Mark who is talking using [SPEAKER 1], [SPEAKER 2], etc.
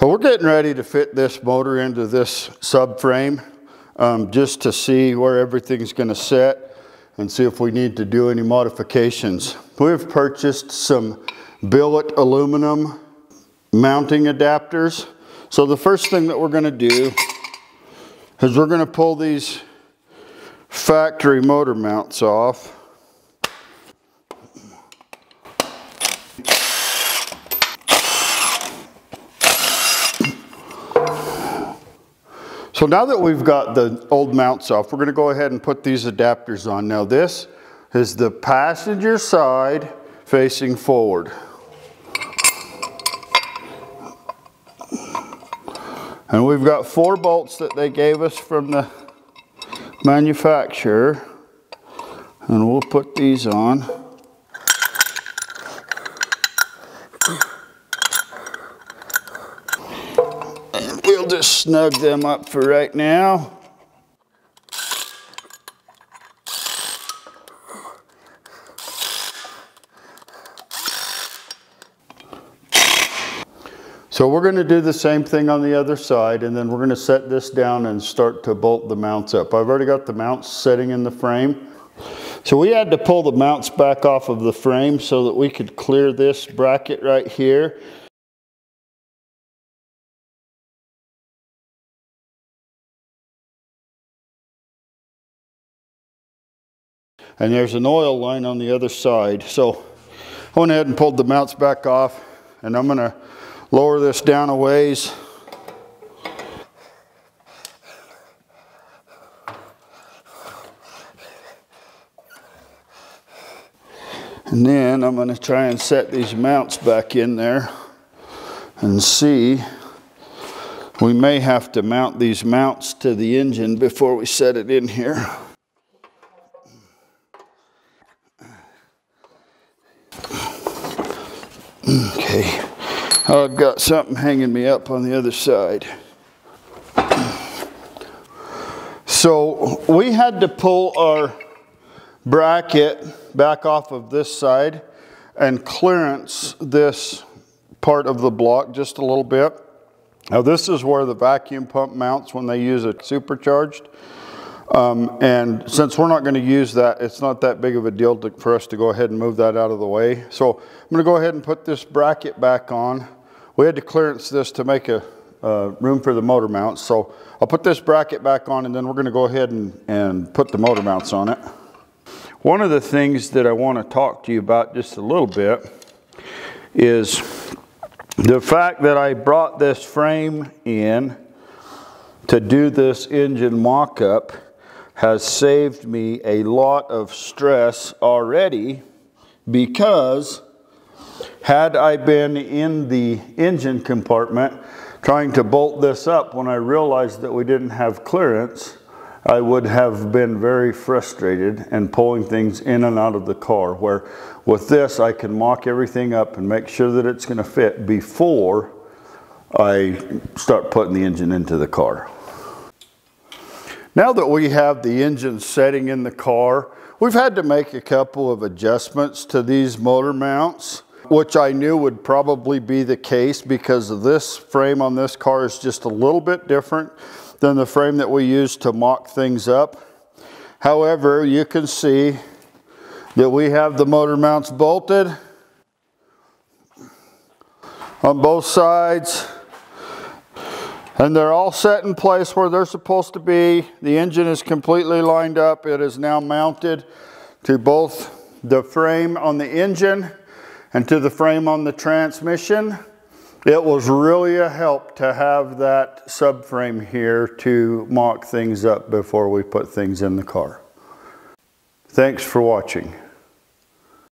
[SPEAKER 1] Well, we're getting ready to fit this motor into this subframe um, just to see where everything's going to set and see if we need to do any modifications. We've purchased some billet aluminum mounting adapters. So the first thing that we're going to do is we're going to pull these factory motor mounts off. So now that we've got the old mounts off, we're going to go ahead and put these adapters on. Now this is the passenger side facing forward. And we've got four bolts that they gave us from the manufacturer. And we'll put these on. And we'll just snug them up for right now. So we're going to do the same thing on the other side and then we're going to set this down and start to bolt the mounts up. I've already got the mounts setting in the frame. So we had to pull the mounts back off of the frame so that we could clear this bracket right here. And there's an oil line on the other side. So I went ahead and pulled the mounts back off and I'm going to lower this down a ways. And then I'm going to try and set these mounts back in there and see. We may have to mount these mounts to the engine before we set it in here. Okay. I've got something hanging me up on the other side. So we had to pull our bracket back off of this side and clearance this part of the block just a little bit. Now this is where the vacuum pump mounts when they use it supercharged. Um, and since we're not going to use that, it's not that big of a deal to, for us to go ahead and move that out of the way. So I'm going to go ahead and put this bracket back on. We had to clearance this to make a uh, room for the motor mounts. So I'll put this bracket back on and then we're gonna go ahead and, and put the motor mounts on it. One of the things that I wanna talk to you about just a little bit is the fact that I brought this frame in to do this engine mock-up has saved me a lot of stress already because had I been in the engine compartment trying to bolt this up when I realized that we didn't have clearance, I would have been very frustrated and pulling things in and out of the car. Where with this, I can mock everything up and make sure that it's going to fit before I start putting the engine into the car. Now that we have the engine setting in the car, we've had to make a couple of adjustments to these motor mounts which I knew would probably be the case because this frame on this car is just a little bit different than the frame that we use to mock things up. However, you can see that we have the motor mounts bolted on both sides and they're all set in place where they're supposed to be. The engine is completely lined up. It is now mounted to both the frame on the engine and to the frame on the transmission. It was really a help to have that subframe here to mock things up before we put things in the car. Thanks for watching.